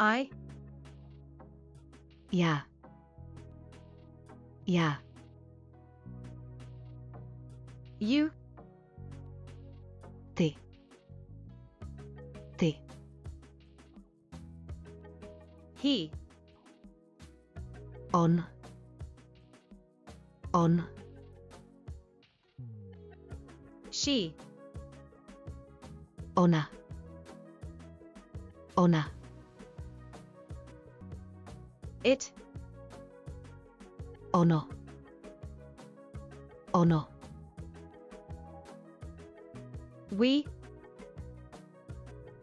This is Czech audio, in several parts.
I? Yeah. Yeah. You? Ты. Ты. He. On. On. She. Ona. Ona. It. Ono. Ono. We.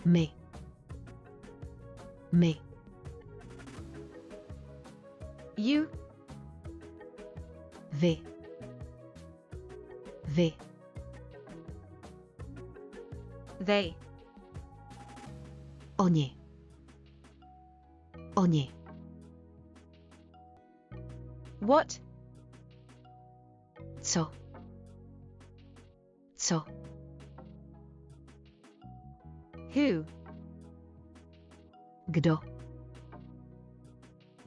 Me. Me. You. V. V. They. Oni. Oni. What? So. So. Who? Gdó.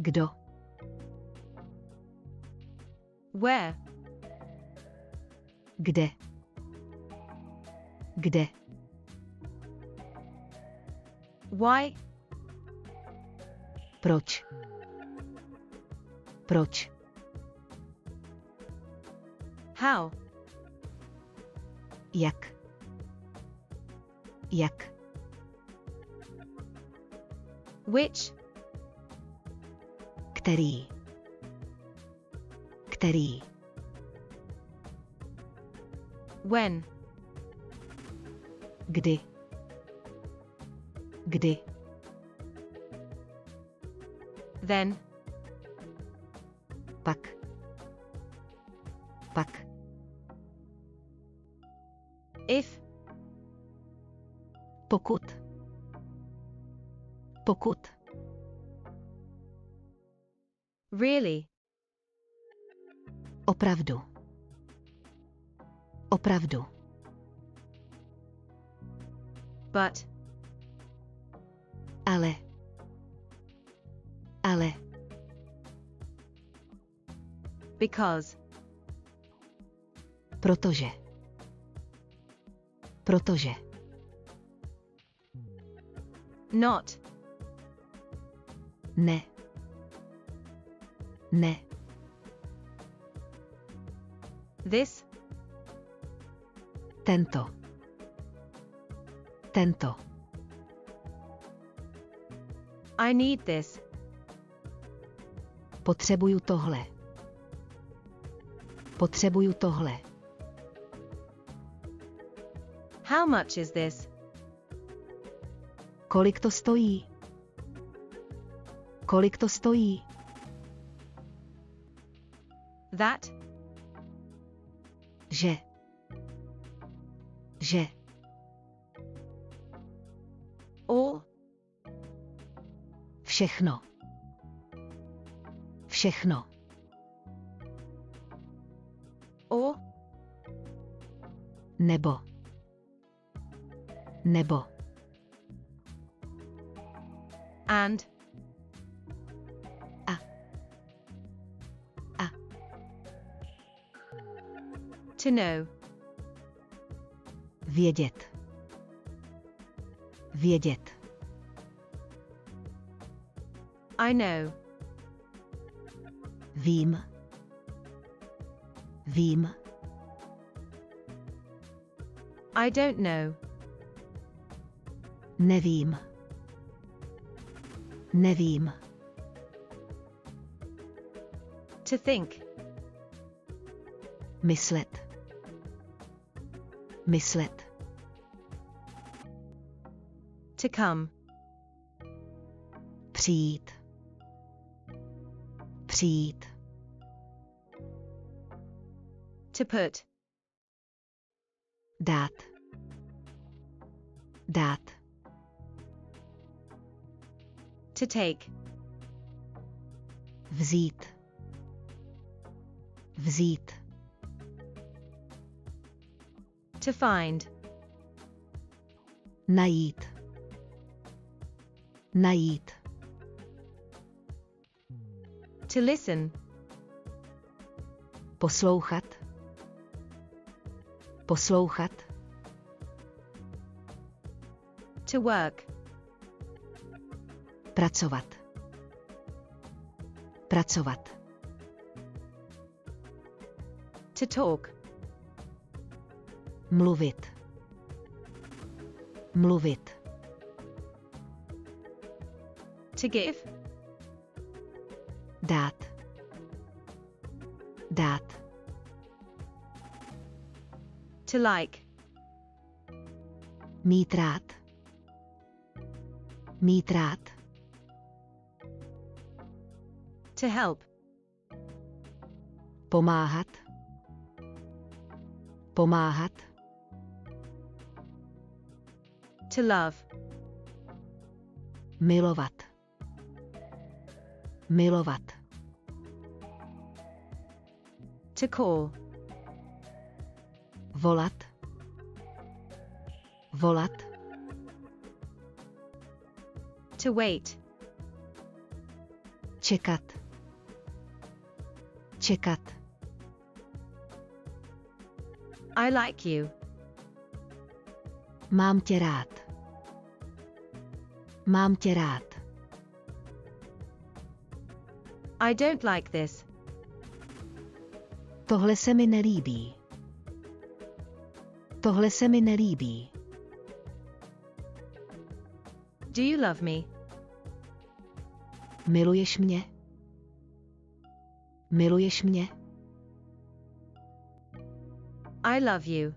Gdó. Where? Gde. Gde. Why? Proč? Proč? How? Yuck. Yuck. Which? Který. Který. When? Kdy. Kdy. Then. Pak. pokut. Really? Opravdu. Opravdu. But. Ale. Ale. Because. Protože. Protože. Not. Ne. Ne. This. Tento. Tento. I need this. Potřebuju tohle. Potřebuju tohle. How much is this? Kolik to stojí? Kolik to stojí? That. Že. Že. All. Všechno. Všechno. O. Nebo. Nebo. And. To know. Vědět. Vědět. I know. Vím. Vím. I don't know. Nevím. Nevím. To think. Myslet. myslet. To come. Přijít. Přijít. To put. Dát. Dát. To take. Vzít. Vzít. To find. Naít. Naít. To listen. Poslouchat. Poslouchat. To work. Pracovat. Pracovat. To talk. Mluvit. Mluvit. To give. Dát. Dát. To like. Mít rád. Mít rád. To help. Pomáhat. Pomáhat. To love. Milovat. Milovat. To call. Volat. Volat. To wait. Čekat. Čekat. I like you. Mám tě rád. Mám tě rád. I don't like this. Tohle se mi nelíbí. Tohle se mi nelíbí. Do you love me? Miluješ mě? Miluješ mě? I love you.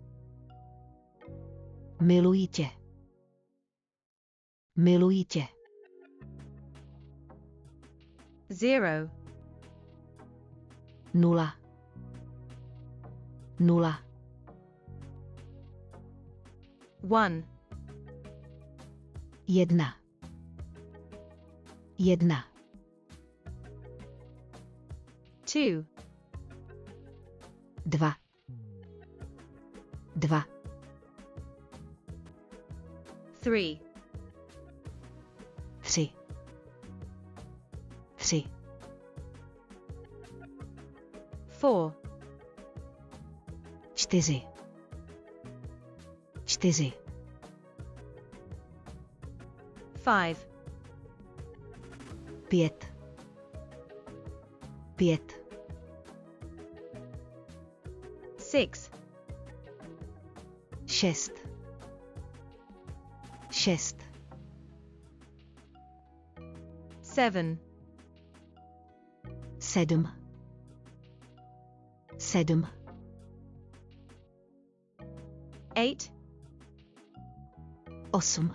Miluji tě. Miluji tě. Zero. Nula. Nula. One. Jedna. Jedna. Two. Dva. Dva. Three. Three. Three. Four. Cztery. Cztery. Five. Piet. Piet. Six. Шесть chest. 7. Sedum. Sedum. 8. Osum.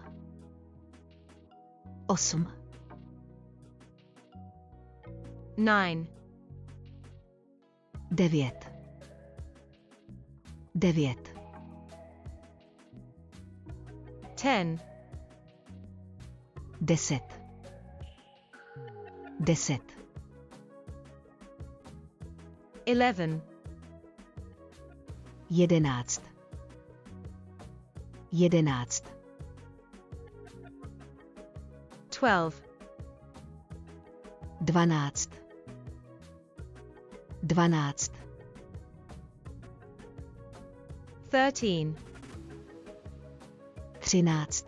Osum. 9. Devět. Devět. Ten. 10. 10. 11. 11. 11. 12. 12. 13. 13.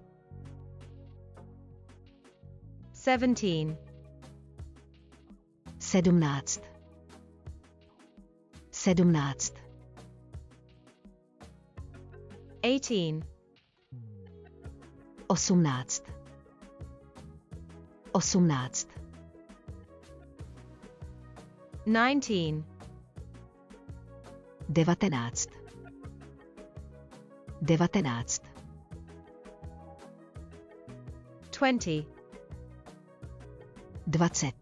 17 Seventeen. sedemnáct eighteen osmnáct osmnáct nineteen devatenáct devatenáct twenty 20.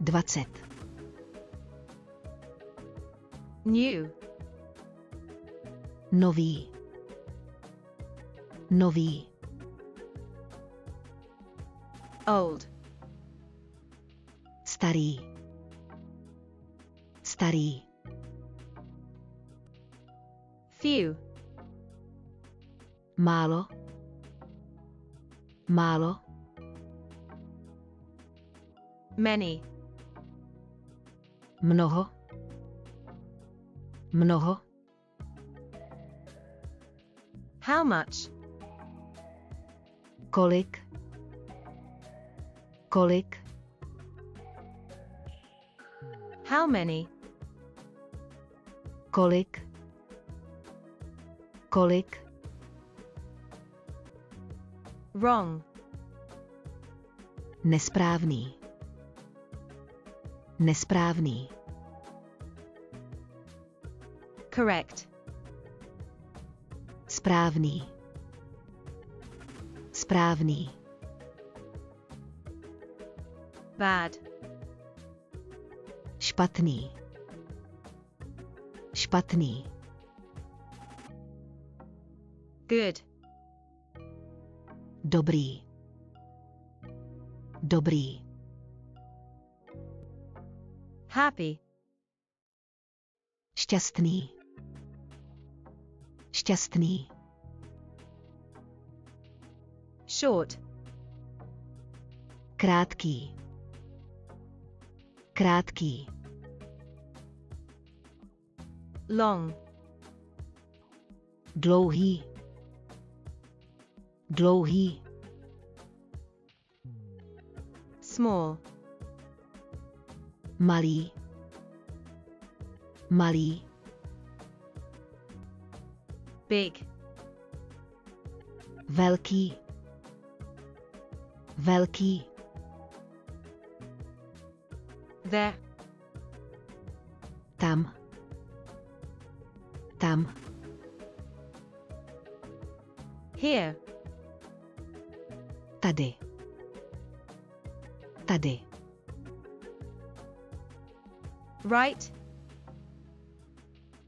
20. New. Nový. Nový. Old. Starý. Starý. Few. Málo. Málo. Many. Mnoho. Mnoho. How much? Kolik? Kolik? How many? Kolik? Kolik? Wrong. Nesprávný nesprávný. Correct. Správný. Správný. Bad. Špatný. Špatný. Good. Dobrý. Dobrý. Happy. Šťastný. Šťastný. Short. Krátký. Krátký. Long. Dlouhý. Dlouhý. Small. malý, malý. Big. Velký. Velký. There. Tam. Tam. Here. Tady. Tady. Right.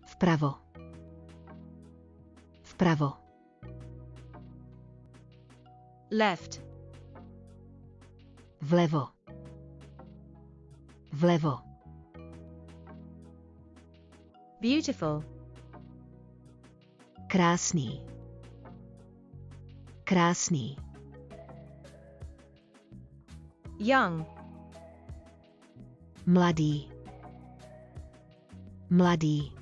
Vpravo. Vpravo. Left. Vlevo. Vlevo. Beautiful. Krásný. Krásný. Young. Mladý. mladý.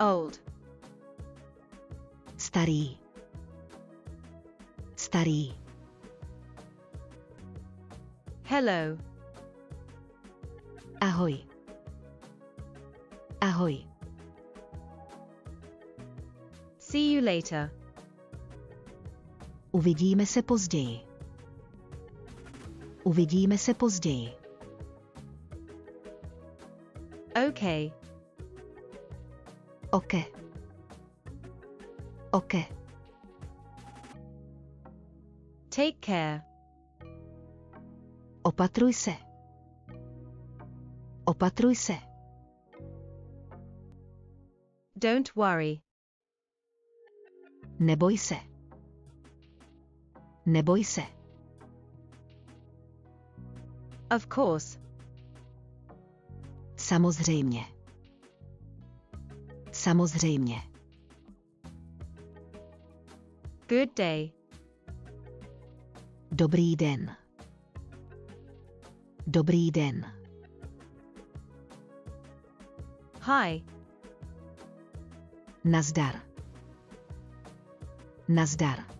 Old. Starý. Starý. Hello. Ahoj. Ahoj. See you later. Uvidíme se později. Uvidíme se později. Okay. Okay. Okay. Take care. Opatruj se. Opatruj se. Don't worry. Neboj se. Neboj se. Of course. Samozřejmě. Samozřejmě. Good day. Dobrý den. Dobrý den. Hi. Nazdar. Nazdar.